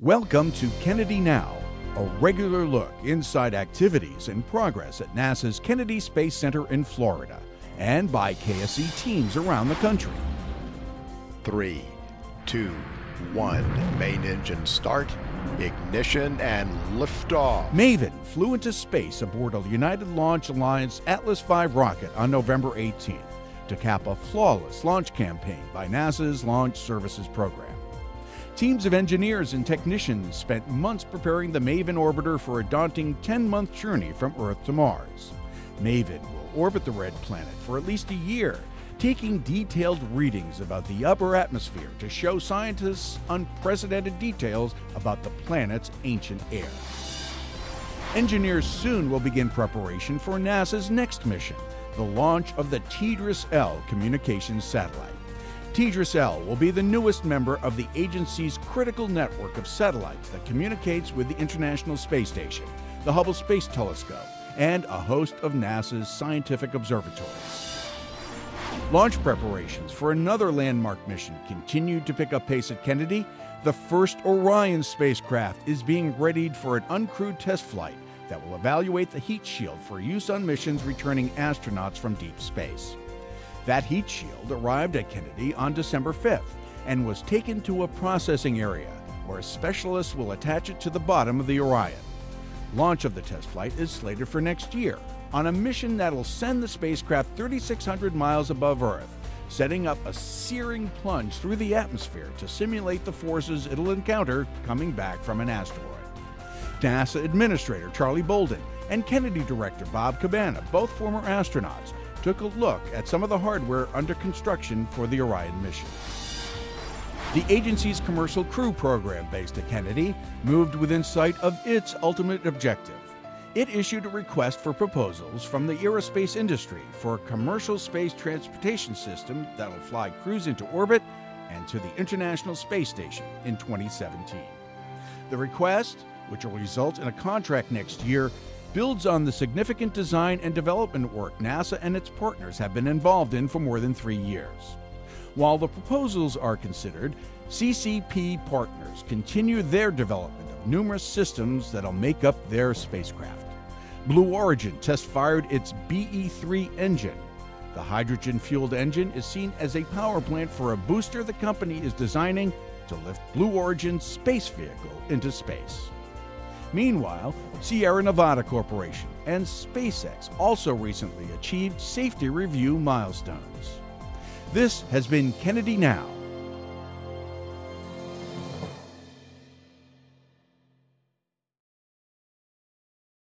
Welcome to Kennedy Now, a regular look inside activities and progress at NASA's Kennedy Space Center in Florida and by KSC teams around the country. Three, two, one. Main engine start, ignition, and liftoff. Maven flew into space aboard a United Launch Alliance Atlas V rocket on November 18th to cap a flawless launch campaign by NASA's Launch Services Program. Teams of engineers and technicians spent months preparing the Maven orbiter for a daunting 10 month journey from Earth to Mars. Maven will orbit the red planet for at least a year, taking detailed readings about the upper atmosphere to show scientists unprecedented details about the planet's ancient air. Engineers soon will begin preparation for NASA's next mission, the launch of the TDRS L communications satellite. TDRS L will be the newest member of the agency's critical network of satellites that communicates with the International Space Station, the Hubble Space Telescope, and a host of NASA's scientific observatories. Launch preparations for another landmark mission continued to pick up pace at Kennedy. The first Orion spacecraft is being readied for an uncrewed test flight that will evaluate the heat shield for use on missions returning astronauts from deep space. That heat shield arrived at Kennedy on December 5th and was taken to a processing area where specialists will attach it to the bottom of the Orion. Launch of the test flight is slated for next year on a mission that'll send the spacecraft 3,600 miles above Earth, setting up a searing plunge through the atmosphere to simulate the forces it'll encounter coming back from an asteroid. NASA Administrator Charlie Bolden and Kennedy Director Bob Cabana, both former astronauts, took a look at some of the hardware under construction for the Orion mission. The agency's commercial crew program based at Kennedy moved within sight of its ultimate objective. It issued a request for proposals from the aerospace industry for a commercial space transportation system that'll fly crews into orbit and to the International Space Station in 2017. The request, which will result in a contract next year, builds on the significant design and development work NASA and its partners have been involved in for more than three years. While the proposals are considered, CCP partners continue their development of numerous systems that'll make up their spacecraft. Blue Origin test fired its BE 3 engine. The hydrogen fueled engine is seen as a power plant for a booster the company is designing to lift Blue Origin's space vehicle into space. Meanwhile, Sierra Nevada Corporation and SpaceX also recently achieved safety review milestones. This has been Kennedy Now